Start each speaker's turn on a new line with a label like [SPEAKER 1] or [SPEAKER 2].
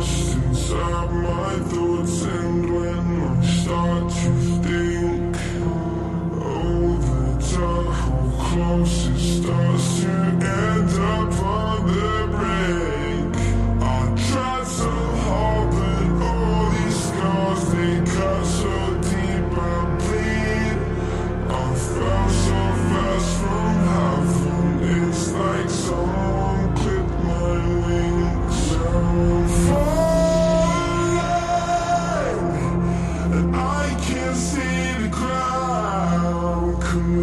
[SPEAKER 1] lost inside my thoughts and when I start to cruel.